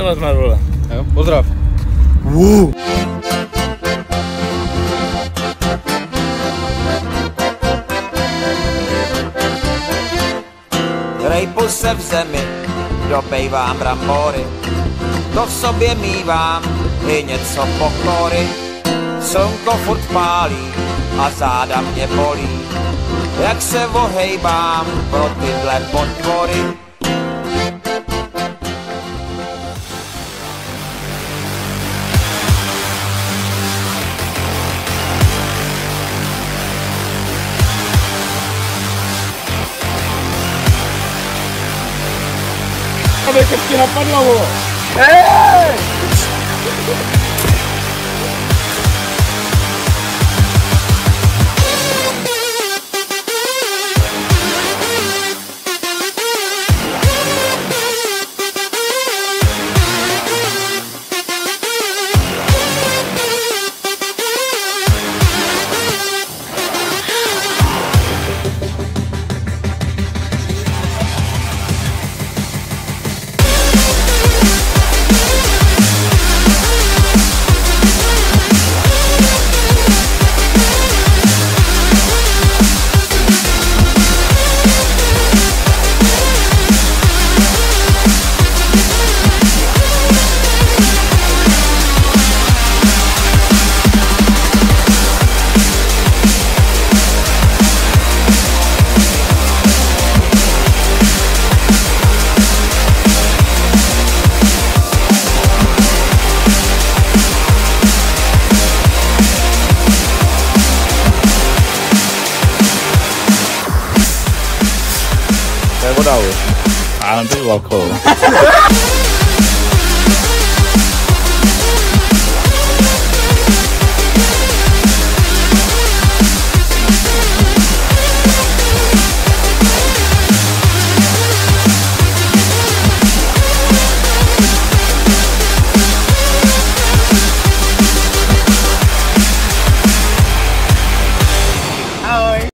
Vylez na dole. Jo, pozdrav. Rejpu se v zemi, dobejvám brambory, to v sobě mívám i něco pokory. Slunko furt pálí a záda mě bolí, jak se ohejbám pro tyhle potvory. Cadê que eu fiquei na parede, amor? Ei! what? I don't do local.